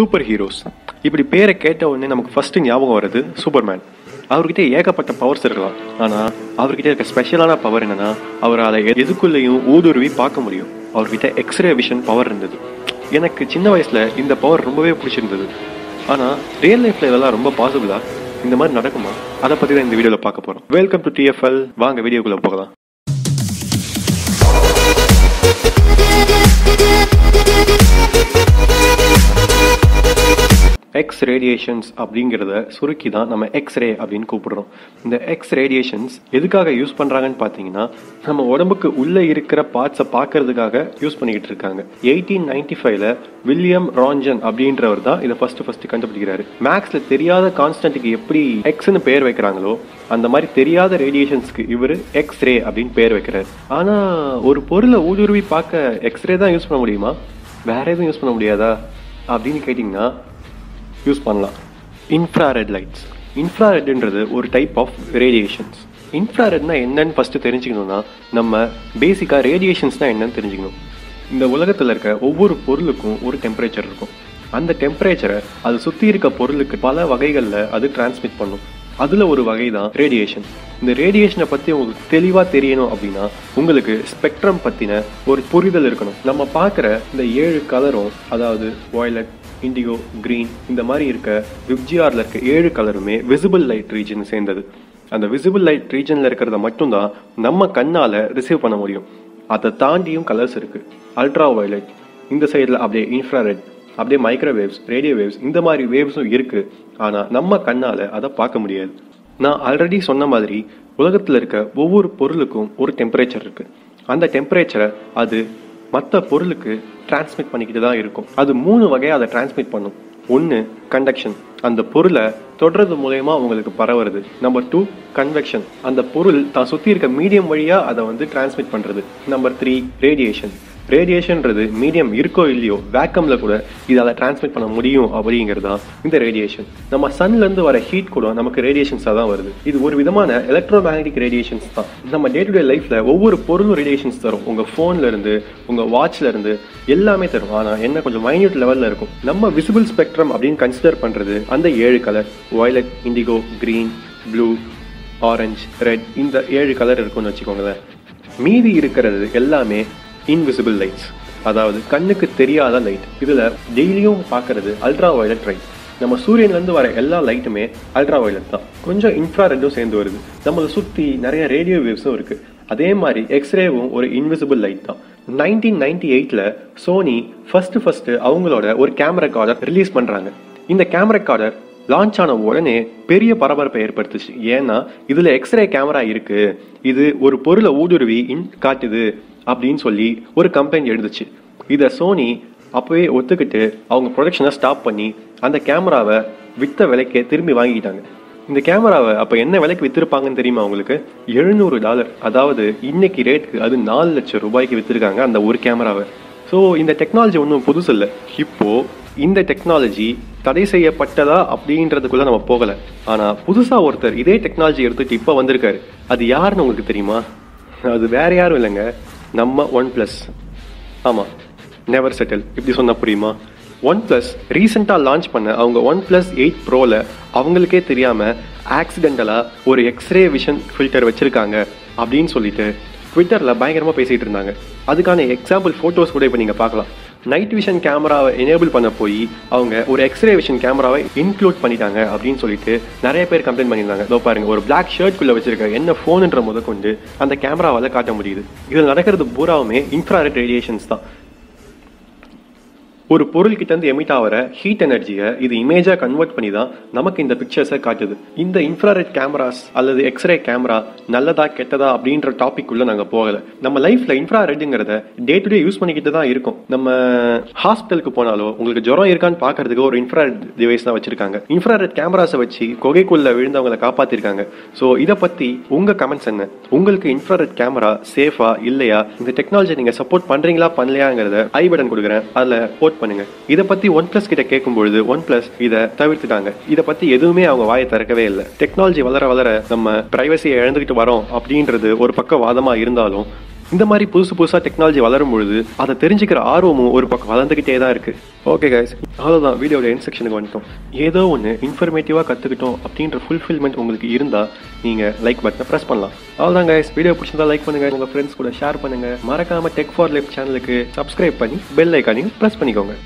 Super heroes. இப்படி பேரை கேட்ட உடனே நமக்கு ஃபஸ்ட்டு ஞாபகம் வருது சூப்பர்மேன். அவர்கிட்ட ஏகப்பட்ட பவர்ஸ் இருக்கலாம். ஆனால் அவர்கிட்ட இருக்க ஸ்பெஷலான பவர் என்னன்னா அவர் அதை எதுக்குள்ளேயும் ஊடுருவி பார்க்க முடியும். அவர்கிட்ட எக்ஸ்ரே விஷன் பவர் இருந்தது. எனக்கு சின்ன வயசில் இந்த பவர் ரொம்பவே பிடிச்சிருந்தது. ஆனால் ரியல் லைஃப்பில் இதெல்லாம் ரொம்ப பாசிபிளா இந்த மாதிரி நடக்குமா? அதை பற்றி தான் இந்த வீடியோவில் பார்க்க போகிறோம் வெல்கம் டு டிஎஃப்எல் வாங்க வீடியோக்குள்ளே போகலாம். எக்ஸ் ரேடியேஷன்ஸ் அப்படிங்கிறத சுருக்கி தான் நம்ம எக்ஸ்ரே அப்படின்னு கூப்பிடுறோம். இந்த எக்ஸ் ரேடியேஷன்ஸ் எதுக்காக யூஸ் பண்ணுறாங்கன்னு பார்த்தீங்கன்னா நம்ம உடம்புக்கு உள்ளே இருக்கிற பார்ட்ஸை பார்க்கறதுக்காக யூஸ் பண்ணிக்கிட்டு இருக்காங்க. எயிட்டீன் நைன்டி ஃபைவ்ல வில்லியம் ராஞ்சன் அப்படின்றவர் தான் இதை ஃபர்ஸ்ட் ஃபர்ஸ்ட் கண்டுபிடிக்கிறாரு. மேக்ஸில் தெரியாத கான்ஸ்டன்ட்டுக்கு எப்படி எக்ஸ்னு பேர் வைக்கிறாங்களோ அந்த மாதிரி தெரியாத ரேடியேஷன்ஸ்க்கு இவர் எக்ஸ்ரே அப்படின்னு பேர் வைக்கிறாரு. ஆனால் ஒரு பொருளை ஊடுருவி பார்க்க எக்ஸ்ரே தான் யூஸ் பண்ண முடியுமா? வேற எதுவும் யூஸ் பண்ண முடியாதா? அப்படின்னு கேட்டிங்கன்னா யூஸ் பண்ணலாம். இன்ஃப்ராரெட் லைட்ஸ் இன்ஃப்ராரெட்ன்றது ஒரு டைப் ஆஃப் ரேடியேஷன்ஸ் இன்ஃப்ராரெட்னா என்னன்னு ஃபஸ்ட்டு தெரிஞ்சுக்கணும்னா நம்ம பேசிக்காக ரேடியேஷன்ஸ்னால் என்னன்னு தெரிஞ்சுக்கணும். இந்த உலகத்தில் இருக்க ஒவ்வொரு பொருளுக்கும் ஒரு டெம்பரேச்சர் இருக்கும். அந்த டெம்பரேச்சரை அது சுற்றி இருக்க பொருளுக்கு பல வகைகளில் அது டிரான்ஸ்மிட் பண்ணும். அதில் ஒரு வகை தான் ரேடியேஷன் இந்த ரேடியேஷனை பற்றி உங்களுக்கு தெளிவாக தெரியணும் அப்படின்னா உங்களுக்கு ஸ்பெக்ட்ரம் பற்றின ஒரு புரிதல் இருக்கணும். நம்ம பார்க்குற இந்த ஏழு கலரும் அதாவது வாய்லட் இண்டிகோ கிரீன் இந்த மாதிரி இருக்க விப்ஜிஆரில் இருக்க ஏழு கலருமே விசிபிள் லைட் ரீஜன் சேர்ந்தது. அந்த விசிபிள் லைட் ரீஜனில் இருக்கிறத மட்டும்தான் நம்ம கண்ணால் ரிசீவ் பண்ண முடியும். அதை தாண்டியும் கலர்ஸ் இருக்குது அல்ட்ரா வயலட் இந்த சைடில் அப்படியே இன்ஃப்ராரெட் அப்படியே மைக்ரோவேவ்ஸ் ரேடியோ வேவ்ஸ் இந்த மாதிரி வேவ்ஸும் இருக்குது ஆனால் நம்ம கண்ணால் அதை பார்க்க முடியாது. நான் ஆல்ரெடி சொன்ன மாதிரி உலகத்தில் இருக்க ஒவ்வொரு பொருளுக்கும் ஒரு டெம்பரேச்சர் இருக்குது அந்த டெம்பரேச்சரை அது மற்ற பொருளுக்கு டிரான்ஸ்மிட் பண்ணிக்கிட்டு தான் இருக்கும். அது மூணு வகையாக அதை டிரான்ஸ்மிட் பண்ணும். ஒன்று கண்டக்ஷன் அந்த பொருளை தொடர்றது மூலயமா உங்களுக்கு பரவுறது. நம்பர் டூ கன்வெக்ஷன் அந்த பொருள் தான் சுற்றி இருக்க மீடியம் வழியாக அதை வந்து டிரான்ஸ்மிட் பண்ணுறது நம்பர் த்ரீ ரேடியேஷன் ரேடியேஷன்ன்றது மீடியம் இருக்கோ இல்லையோ வேக்கம்ல கூட இதால் டிரான்ஸ்மிட் பண்ண முடியும் அப்படிங்கிறது தான் இந்த ரேடியேஷன் நம்ம சன்லேருந்து வர ஹீட் கூட நமக்கு ரேடியேஷன்ஸாக தான் வருது. இது ஒரு விதமான எலக்ட்ரோ மேக்னெட்டிக் ரேடியேஷன்ஸ் தான். நம்ம டே டு டே லைஃப்ல ஒவ்வொரு பொருளும் ரேடியேஷன்ஸ் தரும். உங்க ஃபோன்லேருந்து இருந்து உங்க வாட்ச்ல இருந்து எல்லாமே தரும். ஆனால் என்ன கொஞ்சம் மைன்யூட் லெவல்ல இருக்கும். நம்ம விசிபிள் ஸ்பெக்ட்ரம் அப்படின்னு கன்சிடர் பண்றது அந்த ஏழு colour violet indigo green blue orange red இந்த ஏழு கலர் இருக்கும்னு வச்சுக்கோங்களேன். மீதி இருக்கிறது எல்லாமே இன்விசிபிள் லைட்ஸ் அதாவது கண்ணுக்கு தெரியாத லைட் இதில் டெய்லியும் பார்க்கறது அல்ட்ரா வயலட் ரைட் நம்ம சூரியன்லேருந்து வர எல்லா லைட்டுமே அல்ட்ரா வயலட் தான். கொஞ்சம் இன்ஃப்ராரெட்டும் சேர்ந்து வருது. நம்மளை சுற்றி நிறைய ரேடியோ வேவ்ஸும் இருக்குது அதே மாதிரி எக்ஸ்ரேவும் ஒரு இன்விசிபிள் லைட் தான். நைன்டீன் நைன்டி எயிட்டில் சோனி ஃபஸ்ட்டு ஃபஸ்ட்டு அவங்களோட ஒரு கேமரா கார்டர் ரிலீஸ் பண்ணுறாங்க இந்த கேமரா ரெக்கார்டர் லான்ச் ஆன உடனே பெரிய பரபரப்பை ஏற்படுத்துச்சு. ஏன்னா இதில் எக்ஸ்ரே கேமரா இருக்கு. இது ஒரு பொருளை ஊடுருவி இன் காட்டுது அப்படின்னு சொல்லி ஒரு கம்ப்ளைண்ட் எழுதுச்சு. இதை சோனி அப்போவே ஒத்துக்கிட்டு அவங்க ப்ரொடக்ஷனை ஸ்டாப் பண்ணி அந்த கேமராவை விற்ற விலைக்கே திரும்பி வாங்கிக்கிட்டாங்க. இந்த கேமராவை அப்போ என்ன விலைக்கு விற்றுருப்பாங்கன்னு தெரியுமா அவங்களுக்கு எழுநூறு டாலர் அதாவது இன்னைக்கு ரேட்டுக்கு அது நாலு லட்சம் ரூபாய்க்கு விற்றுருக்காங்க அந்த ஒரு கேமராவை ஸோ இந்த டெக்னாலஜி ஒன்றும் புதுசு இல்லை. இப்போது இந்த டெக்னாலஜி தடை செய்யப்பட்டதா அப்படின்றதுக்குள்ள நம்ம போகல. ஆனா புதுசா ஒருத்தர் இதே டெக்னாலஜி எடுத்துட்டு இப்ப வந்திருக்காரு. அது யாருன்னு உங்களுக்கு தெரியுமா? அது வேற யாரும் இல்லைங்க. நம்ம ஒன் பிளஸ் ஆமா. நெவர் செட்டில் இப்படி சொன்னா புரியுமா? ஒன் ப்ளஸ் ரீசெண்டாக லான்ச் பண்ண அவங்க ஒன் பிளஸ் எயிட் ப்ரோவில் அவங்களுக்கே தெரியாமல் ஆக்சிடென்டலாக ஒரு எக்ஸ்ரே விஷன் ஃபில்டர் வச்சுருக்காங்க அப்படின்னு சொல்லிட்டு ட்விட்டரில் பயங்கரமாக பேசிகிட்டு இருந்தாங்க. அதுக்கான எக்ஸாம்பிள் ஃபோட்டோஸ் கூட இப்போ நீங்கள் பார்க்கலாம். நைட் விஷன் கேமராவை எனேபிள் பண்ண போய் அவங்க ஒரு எக்ஸ்ரே விஷன் கேமராவை இன்க்ளூட் பண்ணிட்டாங்க அப்படின்னு சொல்லிட்டு நிறைய பேர் கம்ப்ளைண்ட் பண்ணியிருந்தாங்க. இதோ பாருங்க ஒரு பிளாக் ஷர்ட்குள்ளே வச்சிருக்க என்ன ஃபோனுன்ற முத கொண்டு அந்த கேமராவால் காட்ட முடியுது. இதில் நடக்கிறது பூராவுமே இன்ஃப்ராரெட் ரேடியேஷன்ஸ் தான். ஒரு பொருள்கிட்ட இருந்து எமிட் ஆகிற ஹீட் எனர்ஜியை இது இமேஜாக கன்வெர்ட் பண்ணி தான் நமக்கு இந்த பிக்சர்ஸை காட்டுது. இந்த இன்ஃப்ராரெட் கேமராஸ் அல்லது எக்ஸ்ரே கேமரா நல்லதா கெட்டதா அப்படின்ற டாபிக் உள்ள நாங்கள் போகலை. நம்ம லைஃப்ல இன்ஃப்ராரெட்டுங்கிறத டே டு டே யூஸ் பண்ணிக்கிட்டு தான் இருக்கும். நம்ம ஹாஸ்பிட்டலுக்கு போனாலோ உங்களுக்கு ஜுரம் இருக்கான்னு பார்க்கறதுக்கு ஒரு இன்ஃப்ராரெட் டிவைஸ் தான் வச்சிருக்காங்க. இன்ஃப்ராரெட் கேமராஸை வச்சு கொகைக்குள்ள விழுந்தவங்களை காப்பாத்திருக்காங்க. ஸோ இதை பத்தி உங்க கமெண்ட்ஸ் என்ன? உங்களுக்கு இன்ஃப்ராரெட் கேமரா சேஃபா இல்லையா? இந்த டெக்னாலஜி நீங்க சப்போர்ட் பண்றீங்களா பண்ணலையாங்கிறத ஐ பட்டன் கொடுக்குறேன். அதுல போட் பண்ணுங்க. இதை பத்தி ஒன் பிளஸ் கிட்ட கேட்கும்பொழுது ஒன் பிளஸ் இதை தவிர்த்துட்டாங்க. இதை பத்தி எதுவுமே அவங்க வாயை திறக்கவே இல்லை. டெக்னாலஜி வளர வளர நம்ம பிரைவசியை இழந்துகிட்டு வரோம் அப்படின்றது ஒரு பக்கம் வாதமா இருந்தாலும் இந்த மாதிரி புதுசு புதுசாக டெக்னாலஜி வளரும் பொழுது அதை தெரிஞ்சுக்கிற ஆர்வமும் ஒரு பக்கம் வளர்ந்துக்கிட்டே தான் இருக்குது ஓகே கைஸ் அவ்வளோதான் வீடியோட என் செக்ஷனுக்கு வந்துட்டோம். ஏதோ ஒன்று இன்ஃபர்மேட்டிவாக கற்றுக்கிட்டோம் அப்படின்ற ஃபுல்ஃபில்மெண்ட் உங்களுக்கு இருந்தால் நீங்கள் லைக் பட்டனை ப்ரெஸ் பண்ணலாம். அவ்வளோதான் கைஸ் வீடியோ பிடிச்சிருந்தா லைக் பண்ணுங்கள் உங்கள் ஃப்ரெண்ட்ஸ் கூட ஷேர் பண்ணுங்கள் மறக்காமல் டெக் ஃபார் லைஃப் சேனலுக்கு சப்ஸ்கிரைப் பண்ணி பெல் ஐக்கானையும் ப்ரெஸ் பண்ணிக்கோங்க.